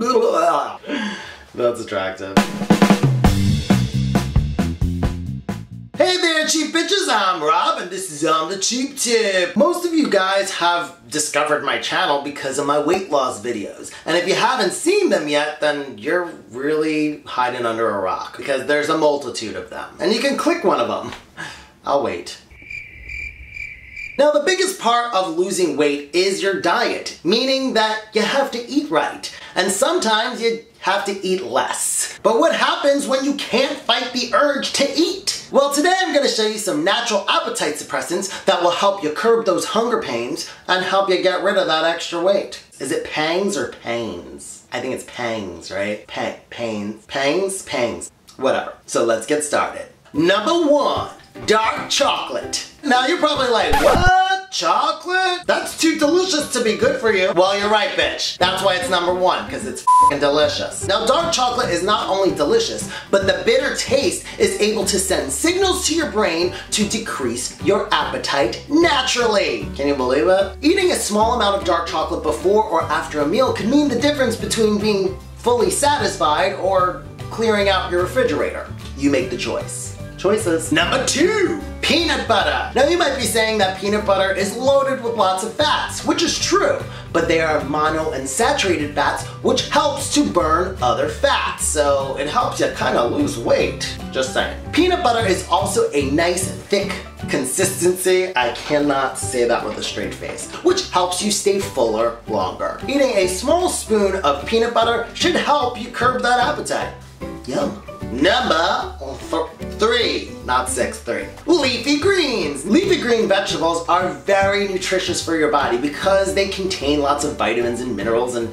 That's attractive. Hey there, cheap bitches, I'm Rob, and this is On the Cheap Tip. Most of you guys have discovered my channel because of my weight loss videos. And if you haven't seen them yet, then you're really hiding under a rock because there's a multitude of them. And you can click one of them. I'll wait. Now the biggest part of losing weight is your diet, meaning that you have to eat right. And sometimes you have to eat less. But what happens when you can't fight the urge to eat? Well, today I'm gonna show you some natural appetite suppressants that will help you curb those hunger pains and help you get rid of that extra weight. Is it pangs or pains? I think it's pangs, right? Pa pains, pangs, pangs, whatever. So let's get started. Number one, dark chocolate. Now you're probably like, what? Chocolate? That's too delicious to be good for you. Well, you're right, bitch. That's why it's number one, because it's fing delicious. Now, dark chocolate is not only delicious, but the bitter taste is able to send signals to your brain to decrease your appetite naturally. Can you believe it? Eating a small amount of dark chocolate before or after a meal can mean the difference between being fully satisfied or clearing out your refrigerator. You make the choice. Choices. Number two, peanut butter. Now you might be saying that peanut butter is loaded with lots of fats, which is true, but they are monounsaturated fats, which helps to burn other fats. So it helps you kind of lose weight. Just saying. Peanut butter is also a nice thick consistency. I cannot say that with a straight face, which helps you stay fuller longer. Eating a small spoon of peanut butter should help you curb that appetite. Yum. Number three, not six, three. Leafy greens. Leafy green vegetables are very nutritious for your body because they contain lots of vitamins and minerals and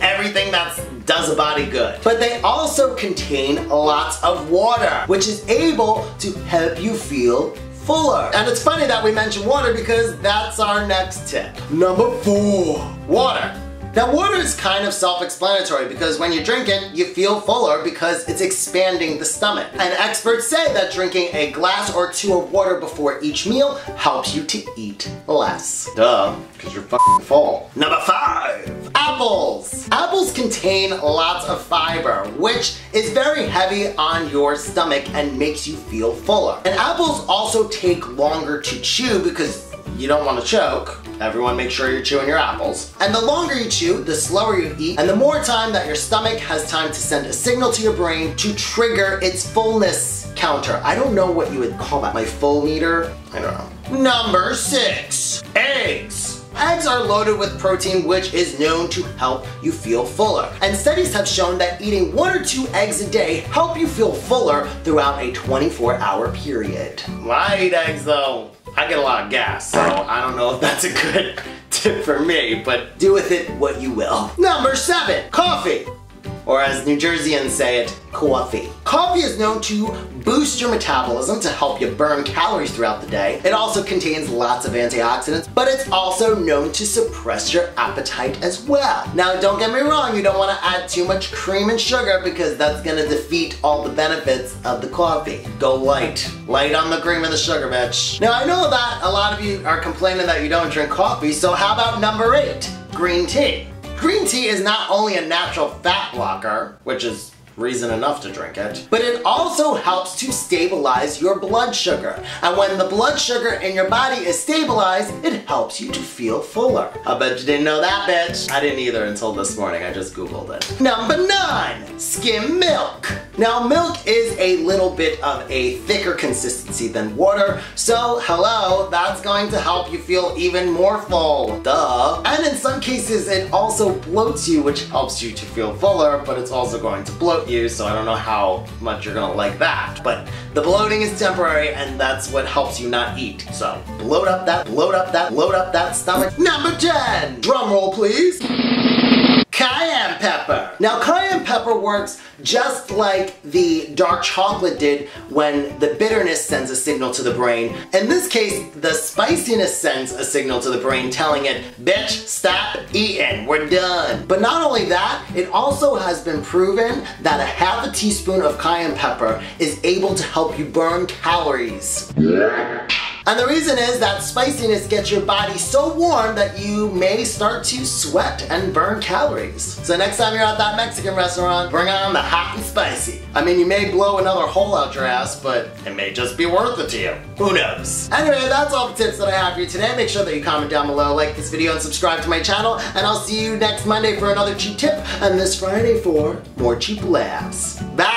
everything that does a body good. But they also contain lots of water, which is able to help you feel fuller. And it's funny that we mention water because that's our next tip. Number four, water. Now water is kind of self-explanatory because when you drink it, you feel fuller because it's expanding the stomach. And experts say that drinking a glass or two of water before each meal helps you to eat less. Duh, because you're fucking full. Number five, apples. Apples contain lots of fiber, which is very heavy on your stomach and makes you feel fuller. And apples also take longer to chew because you don't want to choke. Everyone make sure you're chewing your apples. And the longer you chew, the slower you eat, and the more time that your stomach has time to send a signal to your brain to trigger its fullness counter. I don't know what you would call that, my full meter? I don't know. Number six, eggs. Eggs are loaded with protein which is known to help you feel fuller. And studies have shown that eating one or two eggs a day help you feel fuller throughout a 24 hour period. I eat eggs though I get a lot of gas, so I don't know if that's a good tip for me, but do with it what you will. Number seven, coffee or as New Jerseyans say it, coffee. Coffee is known to boost your metabolism to help you burn calories throughout the day. It also contains lots of antioxidants, but it's also known to suppress your appetite as well. Now don't get me wrong, you don't want to add too much cream and sugar because that's going to defeat all the benefits of the coffee. Go light. Light on the cream and the sugar, bitch. Now I know that a lot of you are complaining that you don't drink coffee, so how about number eight? Green tea. Green tea is not only a natural fat blocker, which is reason enough to drink it. But it also helps to stabilize your blood sugar. And when the blood sugar in your body is stabilized, it helps you to feel fuller. I bet you didn't know that, bitch. I didn't either until this morning. I just Googled it. Number nine, skim milk. Now milk is a little bit of a thicker consistency than water, so hello, that's going to help you feel even more full. Duh. And in some cases, it also bloats you, which helps you to feel fuller, but it's also going to bloat you, so I don't know how much you're gonna like that. But the bloating is temporary, and that's what helps you not eat. So bloat up that, bloat up that, bloat up that stomach. Number 10, drum roll please. Cayenne pepper. Now cayenne pepper works just like the dark chocolate did when the bitterness sends a signal to the brain. In this case, the spiciness sends a signal to the brain telling it, bitch, stop eating, we're done. But not only that, it also has been proven that a half a teaspoon of cayenne pepper is able to help you burn calories. And the reason is that spiciness gets your body so warm that you may start to sweat and burn calories. So next time you're at that Mexican restaurant, bring on the hot and spicy. I mean, you may blow another hole out your ass, but it may just be worth it to you. Who knows? Anyway, that's all the tips that I have for you today. Make sure that you comment down below, like this video, and subscribe to my channel. And I'll see you next Monday for another cheap tip, and this Friday for more cheap laughs. Bye!